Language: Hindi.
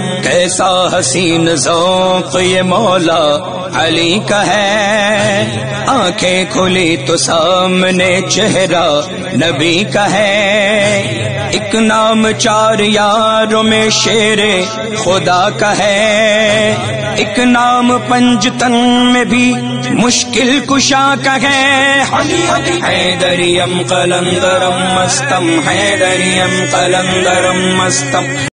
कैसा हसीन जौक ये मौला अली का है। आँखें खुली तो सामने चेहरा नबी का है। एक नाम चार यारों में शेरे खुदा का है। एक नाम पंजतन में भी मुश्किल कुशा का है। हैदरियम कलंदरम मस्तम हैदरियम कलंदरम मस्तम।